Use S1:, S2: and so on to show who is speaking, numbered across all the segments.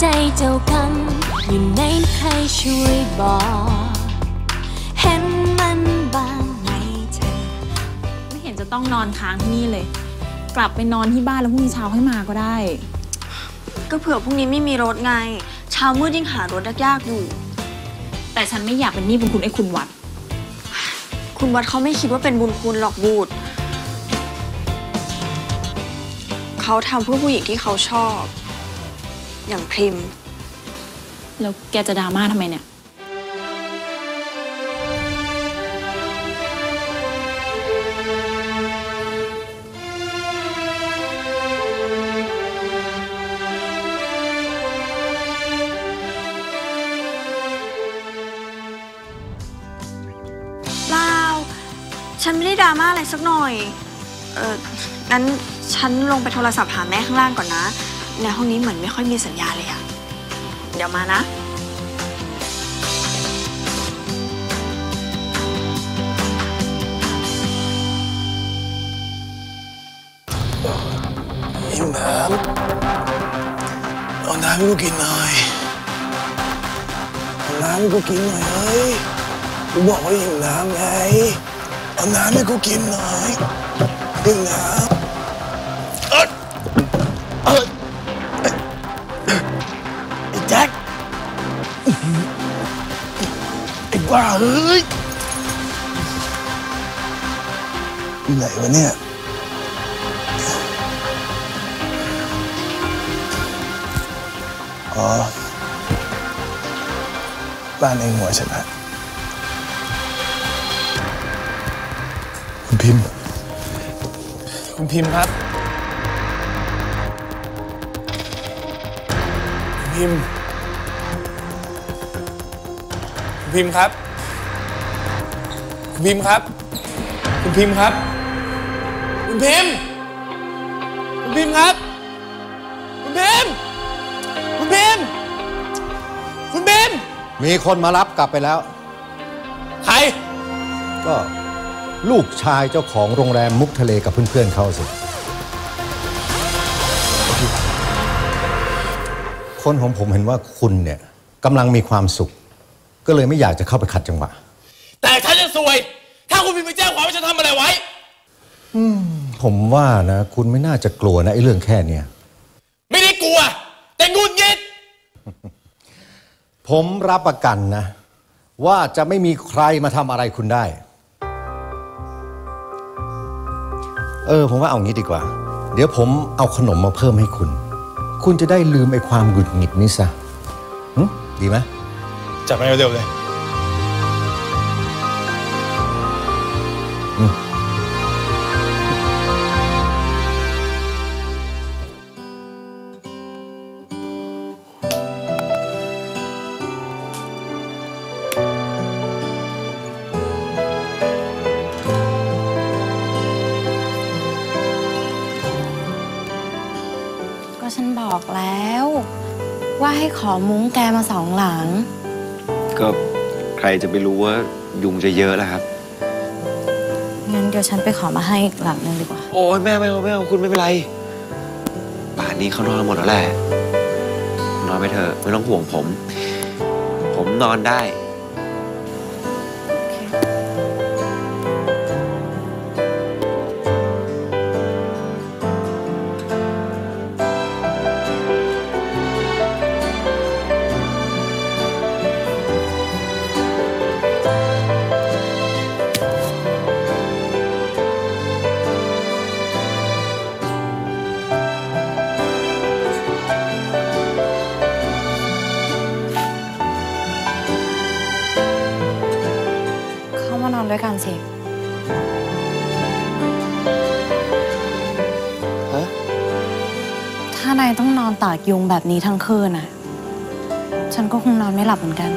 S1: ใจเจ้ากรรมอยู่ไหนใครช่วยบอก เห็นมันบ้างไหมเธอ
S2: ไม่เห็นจะต้องนอนค้างที่นี่เลย กลับไปนอนที่บ้านแล้วพรุ่งนี้เช้าค่อยมาก็ได้
S3: ก็เผื่อพรุ่งนี้ไม่มีรถไง เช้ามืดยิ่งหารถยากๆอยู่
S2: แต่ฉันไม่อยากเป็นหนี้บุญคุณไอ้คุณวัด
S3: คุณวัดเขาไม่คิดว่าเป็นบุญคุณหรอกบูดเขาทำเพื่อผู้หญิงที่เขาชอบ อย่างพริม
S2: แล้วแกจะดราม่าทำไมเนี่ย
S3: เปล่า ฉันไม่ได้ดราม่าอะไรสักหน่อย เอองั้นฉันลงไปโทรศัพท์หาแม่ข้างล่างก่อนนะ ในห้องนี้เหมือนไม่ค่อยมีสัญญาเลยอะเดี๋ยวมานะ
S4: หิวน้ำเอาน้ำให้กูกินหน่อยเอาน้ำให้กูกินหน่อยเฮ้ยกูบอกว่าหิวน้ำไงเอาน้ำให้กูกินหน่อยหิวน้ำ เฮ้ยอยู่ไหนวะเนี่ยอ๋อบ้านเองหัวชนะคุณพิมพ์ คุณพิมพ์ครับ คุณพิมพ์ คุณพิมพ์ครับ คุณพิมพ์ครับ คุณพิมพ์ครับ คุณพิมพ์ คุณพิมพ์ครับ คุณพิมพ์ คุณพิมพ์ คุณพิมพ์
S5: มีคนมารับกลับไปแล้ว
S4: ใคร
S5: ก็ลูกชายเจ้าของโรงแรมมุกทะเลกับเพื่อนๆเขาสิ คนของผมเห็นว่าคุณเนี่ยกำลังมีความสุข ก็เลยไม่อยากจะเข้าไปขัดจังหวะ
S4: แต่ฉันจะซวย ถ้าคุณพิมพ์ไปแจ้งความว่าฉันทำอะไรไว้
S5: ผมว่านะ คุณไม่น่าจะกลัวนะไอ้เรื่องแค่เนี้ย
S4: ไม่ได้กลัว แต่งุนงิด
S5: ผมรับประกันนะ ว่าจะไม่มีใครมาทำอะไรคุณได้ เออ ผมว่าเอางี้ดีกว่า เดี๋ยวผมเอาขนมมาเพิ่มให้คุณ คุณจะได้ลืมไอ้ความหงุดหงิดนี้ซะหึดีไหม
S4: จับมาเร็วๆเลย
S6: ก็ฉันบอกแล้ว ว่าให้ขอมุ้งแกมาสองหลัง
S7: ก็ใครจะไปรู้ว่ายุงจะเยอะแล้วครับ
S6: งั้นเดี๋ยวฉันไปขอมาให้อีกหลังนึงดีกว่า
S7: โอ้ยแม่ไม่เอาไม่เอาคุณไม่เป็นไรป่านนี้เขานอนกันหมดแล้วแหละนอนไปเถอะไม่ต้องห่วงผม ผมนอนได้า
S6: มานอนด้วยกันสิ
S7: ฮะ
S6: ถ้านายต้องนอนตากยุงแบบนี้ทั้งคืนน่ะ ฉันก็คงนอนไม่หลับเหมือนกัน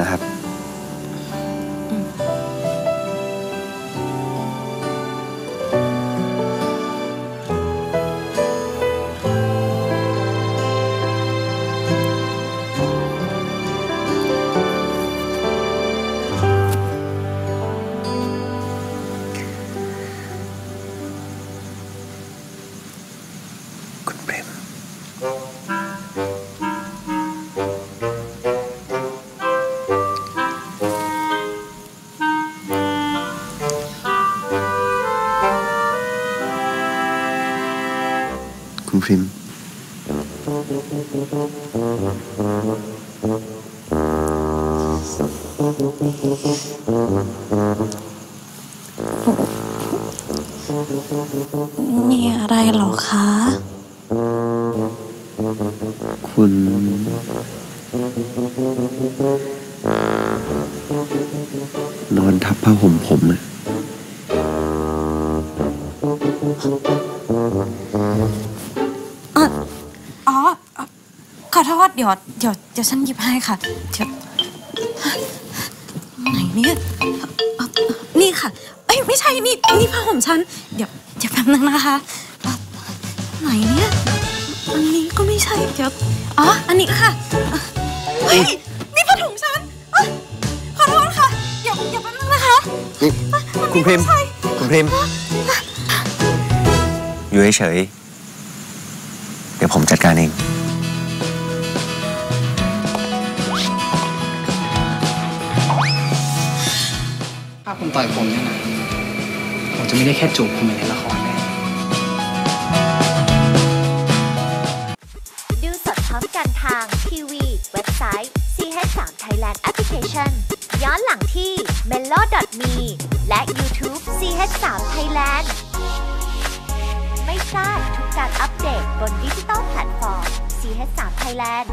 S7: นะครับ คุณเปรม พิมพ์
S6: มีอะไรเหรอคะ
S7: คุณ นอนทับผ้าห่มผมอะ
S6: อ๋อเอ่อขอโทษเดี๋ยวเดี๋ยวเดี๋ยวฉันหยิบให้ค่ะเดี๋ยวไหนเนี่ยเอ่อนี่ค่ะ เอ้ยไม่ใช่นี่นี่ผ้าห่มฉัน เดี๋ยวเดี๋ยวแป๊บนึงนะคะเอ่อไหนเนี่ยอันนี้ก็ไม่ใช่เดี๋ยวอ๋ออันนี้ค่ะเอ่อเฮ้ยนี่ผ้าถุงฉันเอ้ยขอโทษค่ะเดี๋ยวเดี๋ยวแป๊บนึงนะคะ
S7: นี่คุณพิมพ์คุณพิมพ์อยู่เฉยๆเดี๋ยวผมจัดการเอง
S8: ถ้าคุณต่อยผมเนี่ยนะ ผมจะไม่ได้แค่จูบคุณเหมือนในละครแน่
S9: ดูสดพร้อมกันทางทีวี เว็บไซต์ CH3 Thailand Application ย้อนหลังที่ mello.me และ YouTube CH3 Thailand ชาติ ทุกการอัปเดตบนดิจิตอลแพลตฟอร์ม CH3 Thailand